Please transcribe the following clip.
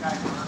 guy.